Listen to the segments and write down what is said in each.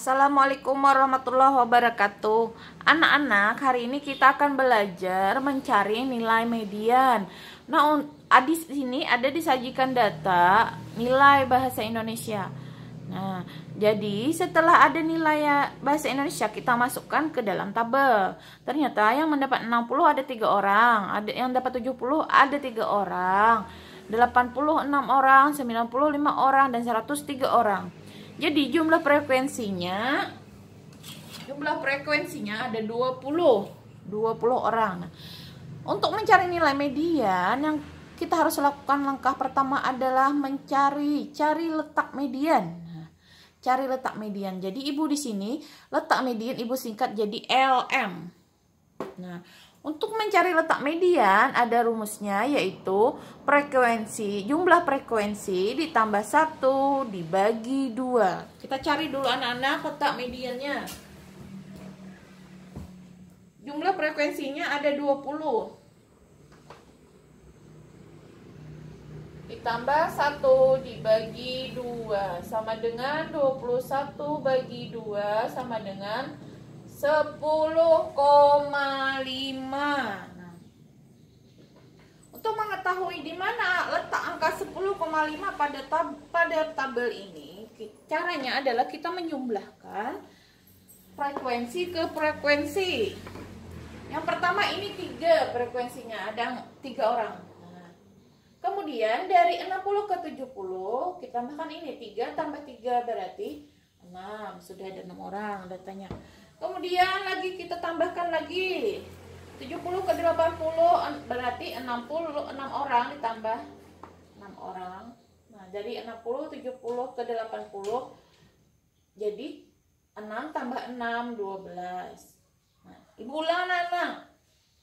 Assalamualaikum warahmatullahi wabarakatuh. Anak-anak hari ini kita akan belajar mencari nilai median. Nah di sini ada disajikan data nilai bahasa Indonesia. Nah jadi setelah ada nilai bahasa Indonesia kita masukkan ke dalam tabel. Ternyata yang mendapat 60 ada tiga orang ada Yang dapat 70 ada tiga orang 86 orang, 95 orang, dan 103 orang jadi jumlah frekuensinya jumlah frekuensinya ada 20. 20 orang. Nah, untuk mencari nilai median yang kita harus lakukan langkah pertama adalah mencari cari letak median. Cari letak median. Jadi ibu di sini letak median ibu singkat jadi LM. Nah, untuk mencari letak median ada rumusnya yaitu frekuensi jumlah frekuensi ditambah satu dibagi dua. Kita cari dulu anak-anak letak mediannya. Jumlah frekuensinya ada 20. Ditambah 1 dibagi 2 sama dengan 21 bagi 2 sama dengan 10,5 nah, Untuk mengetahui di mana letak angka 10,5 pada tab pada tabel ini? Caranya adalah kita menjumlahkan frekuensi ke frekuensi. Yang pertama ini tiga frekuensinya, ada tiga orang. Nah, Kemudian dari 60 ke 70 kita tambahkan ini 3 tambah 3 berarti 6 Sudah ada 6 orang datanya. Kemudian lagi kita tambahkan lagi 70 ke 80 berarti 60 6 orang ditambah 6 orang. Nah, jadi 60 70 ke 80 jadi 6 tambah 6 12. Nah, Ibu ulang anak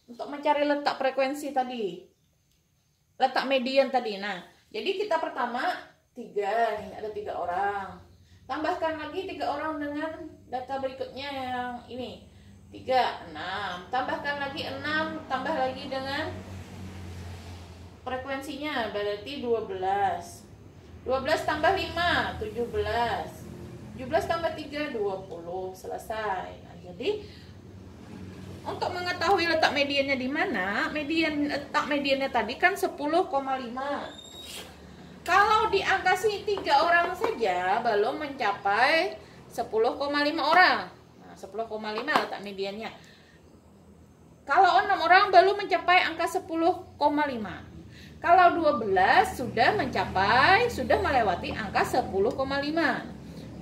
untuk mencari letak frekuensi tadi. Letak median tadi. Nah, jadi kita pertama 3 nih, ada 3 orang. Tambahkan lagi tiga orang dengan data berikutnya yang ini. 3, 6. Tambahkan lagi 6, tambah lagi dengan frekuensinya berarti 12. 12 tambah 5, 17. 17 tambah 3, 20. Selesai. Nah, jadi untuk mengetahui letak mediannya di mana, median letak mediannya tadi kan 10,5. Kalau di angka si tiga orang saja belum mencapai 10,5 orang. Nah, 10,5 letak mediannya. Kalau enam orang belum mencapai angka 10,5. Kalau 12 sudah mencapai, sudah melewati angka 10,5.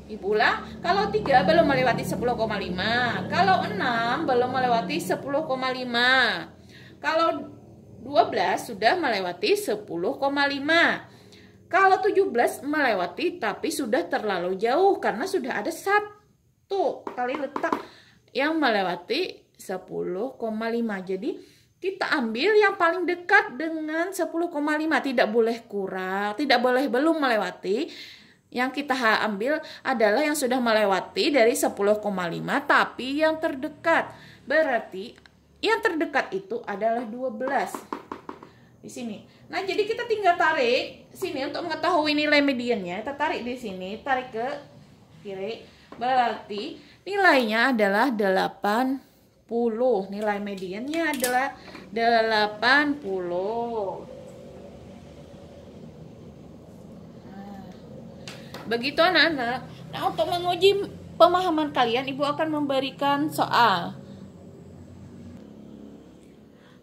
Ibu kalau 3 belum melewati 10,5. Kalau 6 belum melewati 10,5. Kalau 12 sudah melewati 10,5. Kalau 17 melewati tapi sudah terlalu jauh karena sudah ada satu kali letak yang melewati 10,5. Jadi kita ambil yang paling dekat dengan 10,5. Tidak boleh kurang, tidak boleh belum melewati. Yang kita ambil adalah yang sudah melewati dari 10,5 tapi yang terdekat. Berarti yang terdekat itu adalah 12 di sini. Nah, jadi kita tinggal tarik sini untuk mengetahui nilai mediannya. Kita tarik di sini, tarik ke kiri. Berarti nilainya adalah 80. Nilai mediannya adalah 80. Nah, begitu anak-anak. Nah, untuk menguji pemahaman kalian, Ibu akan memberikan soal.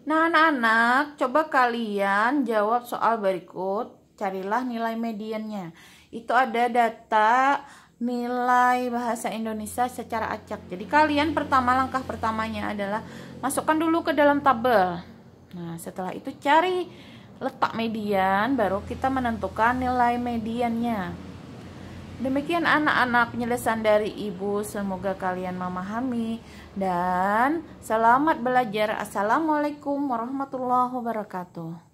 Nah, anak-anak, coba kalian jawab soal berikut. Carilah nilai mediannya. Itu ada data nilai bahasa Indonesia secara acak. Jadi kalian pertama langkah pertamanya adalah masukkan dulu ke dalam tabel. Nah, setelah itu cari letak median baru kita menentukan nilai mediannya. Demikian anak-anak penyelesaian dari ibu. Semoga kalian memahami dan selamat belajar. Assalamualaikum warahmatullahi wabarakatuh.